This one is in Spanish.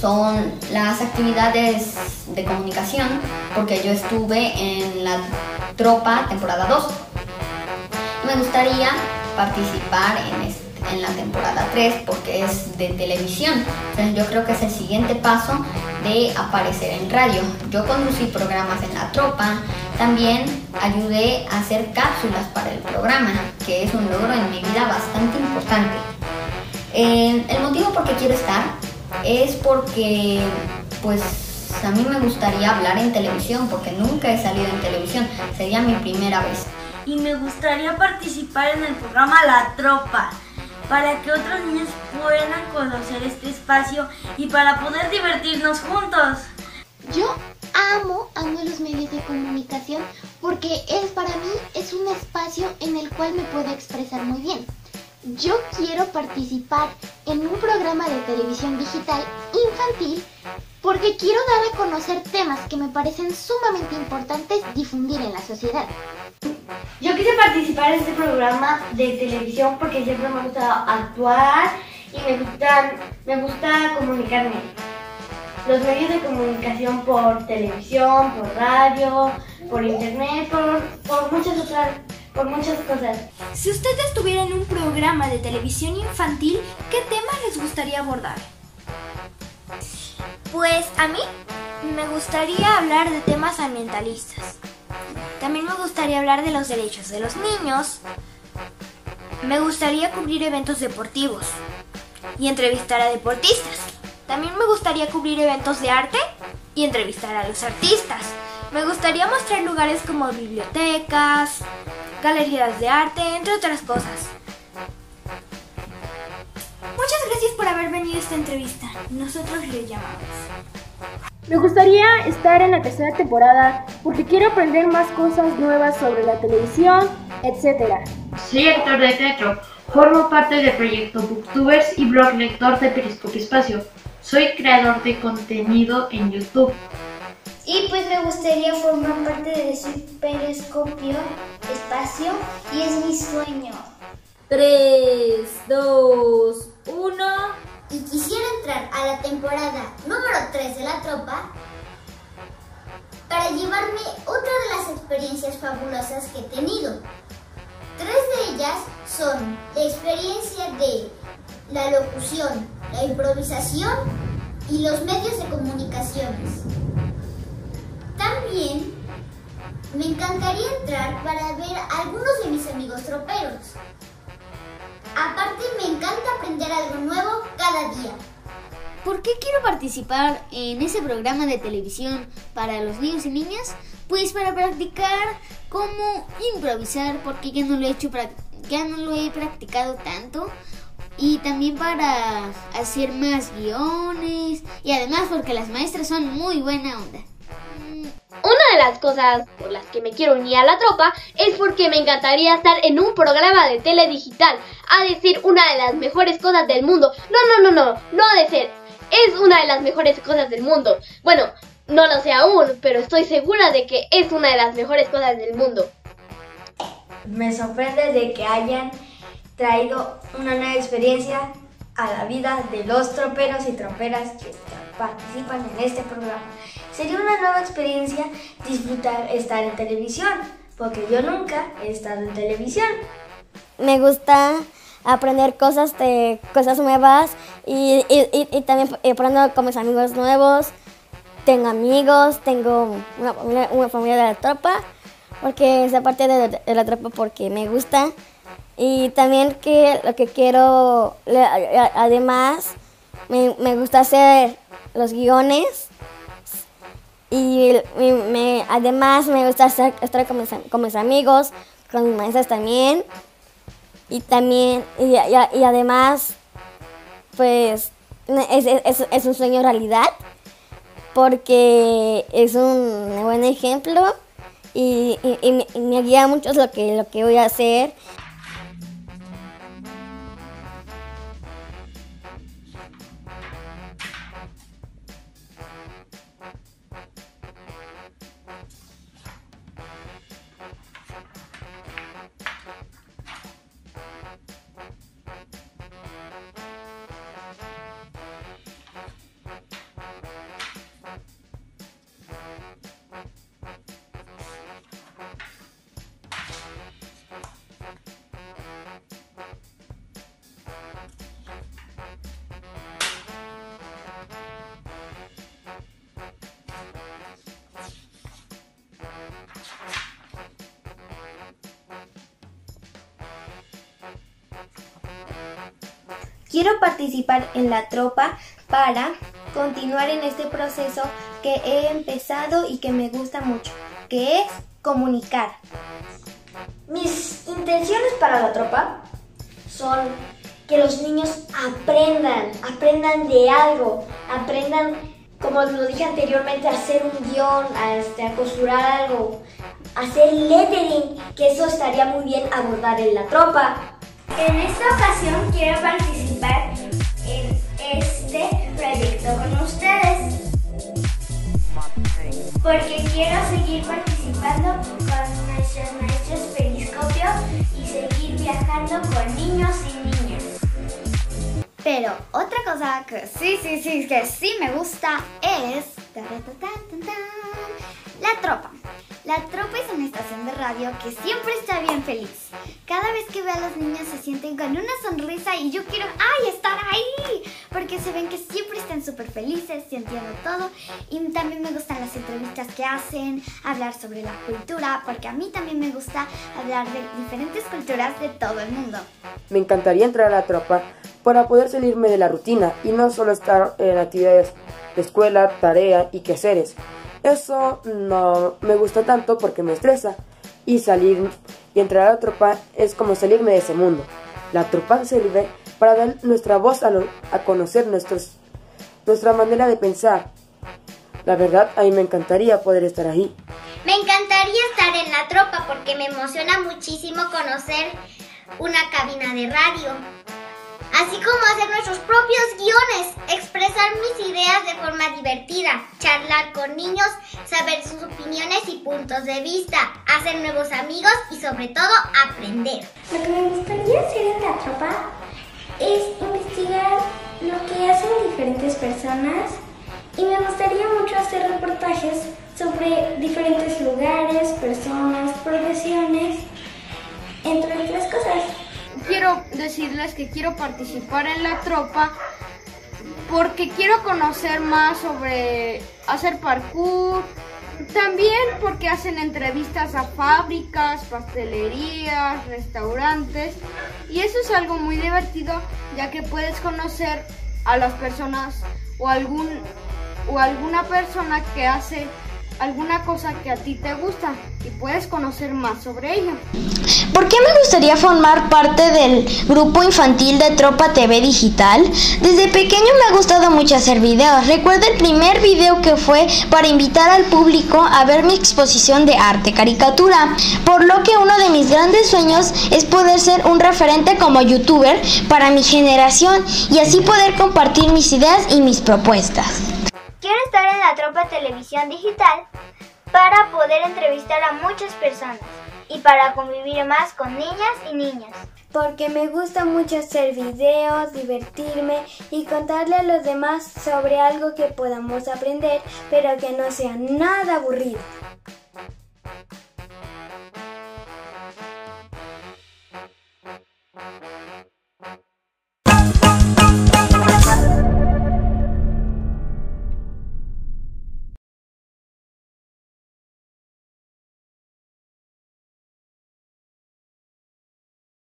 son las actividades de comunicación, porque yo estuve en la tropa temporada 2. Me gustaría participar en, en la temporada 3 porque es de televisión. Entonces yo creo que es el siguiente paso de aparecer en radio. Yo conducí programas en la tropa, también ayudé a hacer cápsulas para el programa, que es un logro en mi vida bastante importante. Eh, el motivo por qué quiero estar es porque pues a mí me gustaría hablar en televisión porque nunca he salido en televisión, sería mi primera vez. Y me gustaría participar en el programa La Tropa para que otros niños puedan conocer este espacio y para poder divertirnos juntos. Yo amo, amo los medios de comunicación porque es para mí es un espacio en el cual me puedo expresar muy bien. Yo quiero participar en un programa de televisión digital infantil porque quiero dar a conocer temas que me parecen sumamente importantes difundir en la sociedad. Yo quise participar en este programa de televisión porque siempre me gusta actuar y me gusta, me gusta comunicarme. Los medios de comunicación por televisión, por radio, por internet, por, por muchas otras por muchas cosas. Si usted estuviera en un programa de televisión infantil, ¿qué temas les gustaría abordar? Pues a mí me gustaría hablar de temas ambientalistas. También me gustaría hablar de los derechos de los niños. Me gustaría cubrir eventos deportivos y entrevistar a deportistas. También me gustaría cubrir eventos de arte y entrevistar a los artistas. Me gustaría mostrar lugares como bibliotecas, galerías de arte, entre otras cosas. Muchas gracias por haber venido a esta entrevista. Nosotros le llamamos. Me gustaría estar en la tercera temporada porque quiero aprender más cosas nuevas sobre la televisión, etc. Soy actor de teatro. Formo parte del proyecto Booktubers y blog lector de Periscopio Espacio. Soy creador de contenido en YouTube. Y pues me gustaría formar parte de su periscopio espacio y es mi sueño. 3, 2, 1. Y quisiera entrar a la temporada número 3 de la tropa para llevarme otra de las experiencias fabulosas que he tenido. Tres de ellas son la experiencia de la locución, la improvisación y los medios de comunicaciones. También me encantaría entrar para ver a algunos de mis amigos troperos. Aparte me encanta aprender algo nuevo cada día. ¿Por qué quiero participar en ese programa de televisión para los niños y niñas? Pues para practicar cómo improvisar, porque ya no lo he hecho, ya no lo he practicado tanto. Y también para hacer más guiones. Y además porque las maestras son muy buena onda. Una de las cosas por las que me quiero unir a la tropa es porque me encantaría estar en un programa de tele digital, a decir una de las mejores cosas del mundo. No, no, no, no, no ha de ser. Es una de las mejores cosas del mundo. Bueno, no lo sé aún, pero estoy segura de que es una de las mejores cosas del mundo. Me sorprende de que hayan traído una nueva experiencia a la vida de los troperos y troperas que participan en este programa. Sería una nueva experiencia disfrutar estar en televisión, porque yo nunca he estado en televisión. Me gusta aprender cosas de cosas nuevas y, y, también aprendo con mis amigos nuevos. Tengo amigos, tengo una, familia de la tropa, porque esa parte de, de la tropa porque me gusta. Y también que lo que quiero, además, me, me gusta hacer los guiones y además me gusta estar, con, mis, amigos, con mis maestras también. Y también, y, además, pues es, un sueño realidad porque es un buen ejemplo y, me, me, guía mucho lo que, lo que voy a hacer. Quiero participar en la tropa para continuar en este proceso que he empezado y que me gusta mucho, que es comunicar. Mis intenciones para la tropa son que los niños aprendan, aprendan de algo, aprendan, como lo dije anteriormente, a hacer un guion, a, este, costurar algo, a hacer lettering, que eso estaría muy bien abordar en la tropa. En esta ocasión quiero participar en este proyecto con ustedes. Porque quiero seguir participando con nuestros maestros periscopio y seguir viajando con niños y niñas. Pero otra cosa que sí, sí, sí, que sí me gusta es la tropa. La tropa es una estación de radio que siempre está bien feliz. Cada vez que veo a los niños se sienten con una sonrisa y yo quiero, ¡ay, estar ahí! Porque se ven que siempre están súper felices, sintiendo todo. Y también me gustan las entrevistas que hacen, hablar sobre la cultura, porque a mí también me gusta hablar de diferentes culturas de todo el mundo. Me encantaría entrar a la tropa para poder salirme de la rutina y no solo estar en actividades de escuela, tarea y quehaceres. Eso no me gusta tanto porque me estresa y salir y entrar a la tropa es como salirme de ese mundo. La tropa sirve para dar nuestra voz a, conocer nuestra manera de pensar. La verdad, a mí me encantaría poder estar ahí. Me encantaría estar en la tropa porque me emociona muchísimo conocer una cabina de radio así como hacer nuestros propios guiones, expresar mis ideas de forma divertida, charlar con niños, saber sus opiniones y puntos de vista, hacer nuevos amigos y sobre todo aprender. Lo que me gustaría hacer en la tropa es investigar lo que hacen diferentes personas y me gustaría mucho hacer reportajes sobre diferentes lugares, personas, profesiones, entre otras cosas quiero decirles que quiero participar en la tropa porque quiero conocer más sobre hacer parkour, también porque hacen entrevistas a fábricas, pastelerías, restaurantes y eso es algo muy divertido ya que puedes conocer a las personas o algún o alguna persona que hace alguna cosa que a ti te gusta y puedes conocer más sobre ella. ¿Por qué me gustaría formar parte del grupo infantil de Tropa TV Digital? Desde pequeño me ha gustado mucho hacer videos. Recuerdo el primer video que fue para invitar al público a ver mi exposición de arte caricatura, por lo que uno de mis grandes sueños es poder ser un referente como youtuber para mi generación y así poder compartir mis ideas y mis propuestas. Estar en la tropa televisión digital para poder entrevistar a muchas personas y para convivir más con niñas y niños. Porque me gusta mucho hacer videos, divertirme y contarle a los demás sobre algo que podamos aprender, pero que no sea nada aburrido.